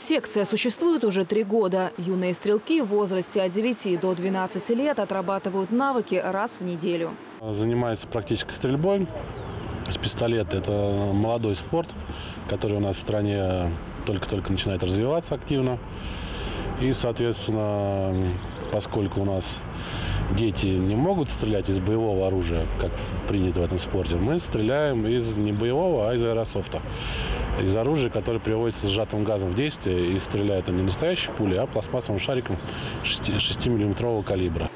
Секция существует уже три года. Юные стрелки в возрасте от 9 до 12 лет отрабатывают навыки раз в неделю. Занимается практической стрельбой с пистолета. Это молодой спорт, который у нас в стране только-только начинает развиваться активно. И, соответственно, поскольку у нас дети не могут стрелять из боевого оружия, как принято в этом спорте, мы стреляем из не боевого, а из аэрософта. Из оружия, которое приводится сжатым газом в действие и стреляет он не настоящей пулей, а пластмассовым шариком 6-миллиметрового калибра.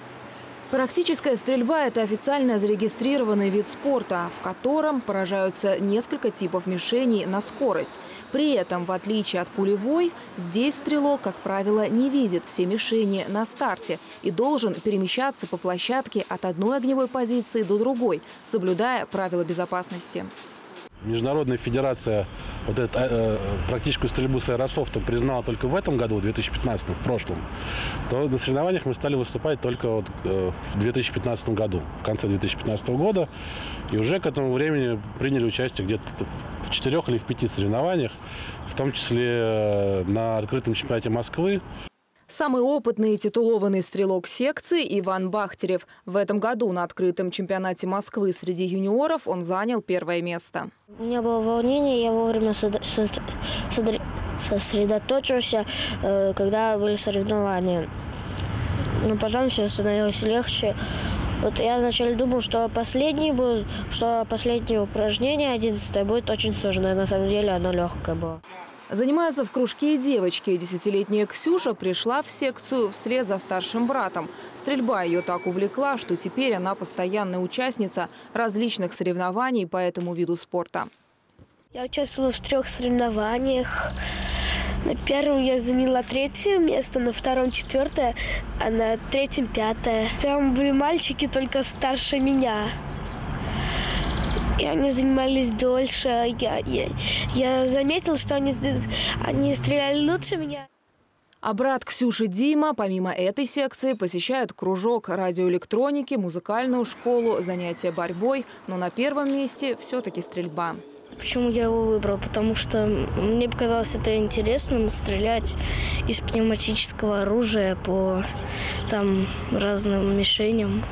Практическая стрельба – это официально зарегистрированный вид спорта, в котором поражаются несколько типов мишеней на скорость. При этом, в отличие от пулевой, здесь стрелок, как правило, не видит все мишени на старте и должен перемещаться по площадке от одной огневой позиции до другой, соблюдая правила безопасности. Международная федерация вот эту э, практическую стрельбу с аэрософтом признала только в этом году, в 2015, в прошлом, то на соревнованиях мы стали выступать только вот, э, в 2015 году, в конце 2015 года. И уже к этому времени приняли участие где-то в четырех или в пяти соревнованиях, в том числе э, на открытом чемпионате Москвы. Самый опытный и титулованный стрелок секции Иван Бахтерев. В этом году на открытом чемпионате Москвы среди юниоров он занял первое место. У меня было волнение, я вовремя сосредоточился, э, когда были соревнования. Но потом все становилось легче. Вот я вначале думал, что последний будет, что последнее упражнение, 11 будет очень сложное. На самом деле оно легкое было. Занимаются в кружке девочки. Десятилетняя Ксюша пришла в секцию вслед за старшим братом. Стрельба ее так увлекла, что теперь она постоянная участница различных соревнований по этому виду спорта. Я участвовала в трех соревнованиях. На первом я заняла третье место, на втором четвертое, а на третьем пятое. Там были мальчики только старше меня и они занимались дольше. Я, я, я заметил, что они, они стреляли лучше меня. А брат Ксюши Дима, помимо этой секции, посещает кружок радиоэлектроники, музыкальную школу, занятия борьбой. Но на первом месте все-таки стрельба. Почему я его выбрал? Потому что мне показалось это интересным стрелять из пневматического оружия по там разным мишеням,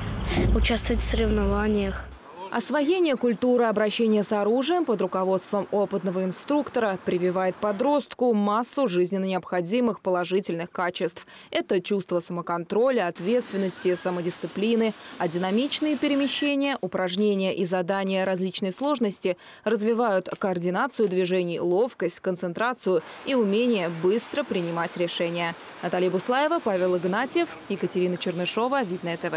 участвовать в соревнованиях. Освоение культуры обращения с оружием под руководством опытного инструктора прививает подростку массу жизненно необходимых положительных качеств. Это чувство самоконтроля, ответственности, самодисциплины, а динамичные перемещения, упражнения и задания различной сложности развивают координацию движений, ловкость, концентрацию и умение быстро принимать решения. Наталья Буслаева, Павел Игнатьев, Екатерина Чернышова, Видное ТВ.